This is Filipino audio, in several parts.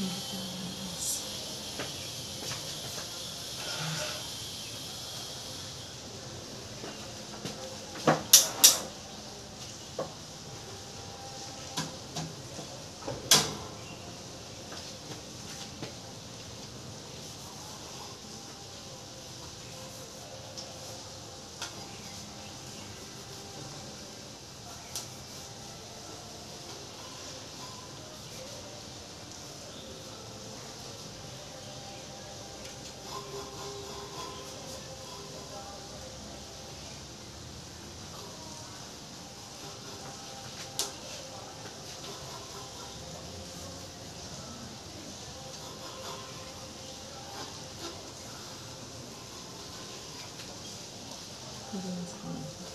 beautiful. ます。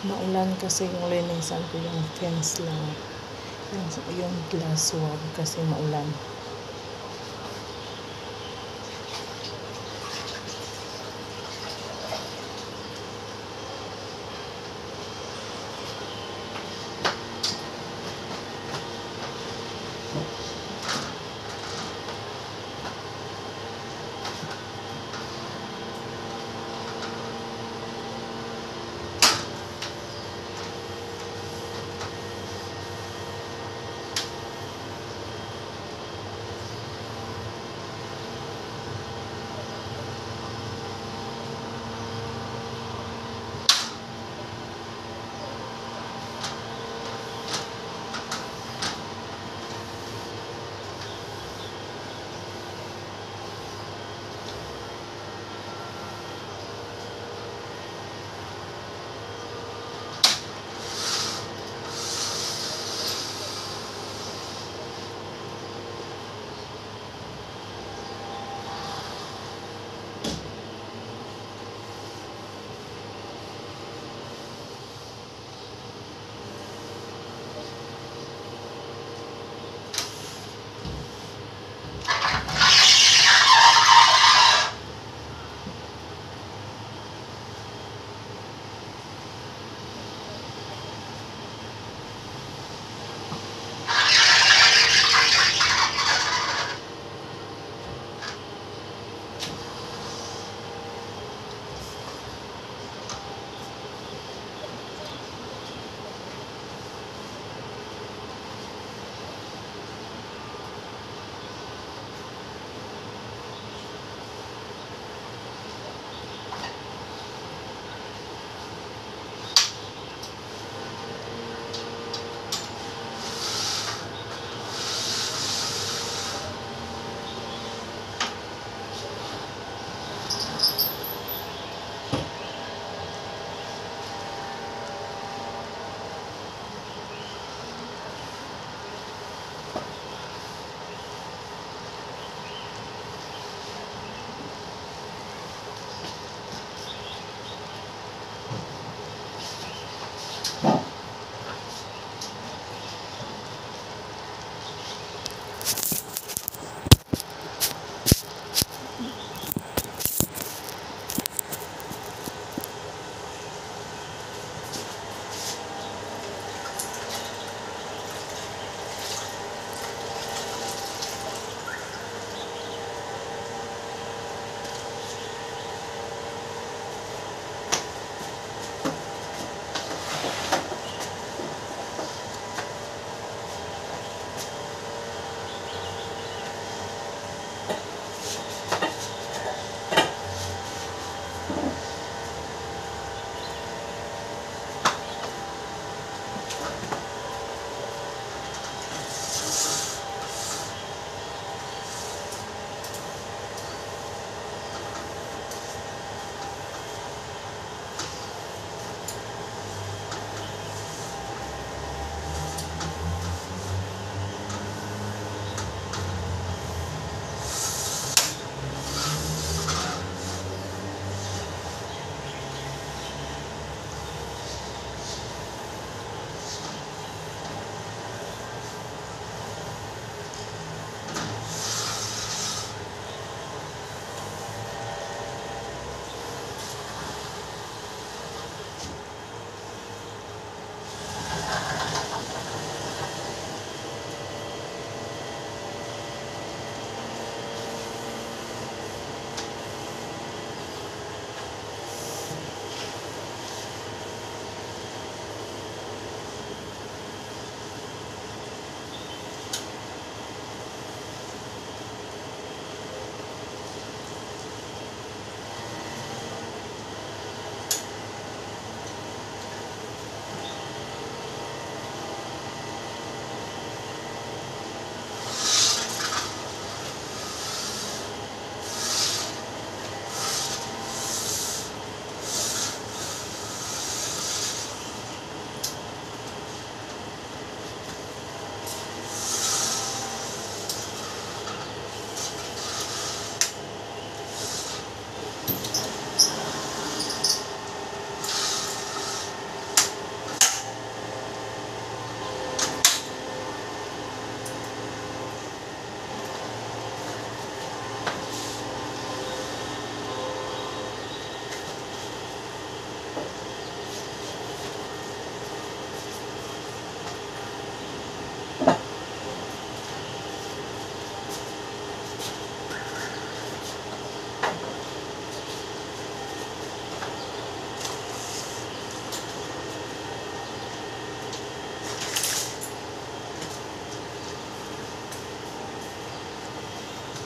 Maulan kasi yung linisan ko yung fence lang. Yung, yung glass wall kasi maulan.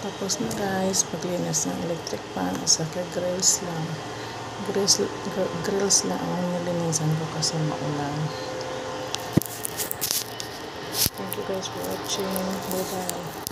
Tapos na guys, paglinis ng electric pan at saka grills lang. Grills, gr- grills lang ang nilinisan ko kasi maulan. Thank you guys for watching. Bye-bye.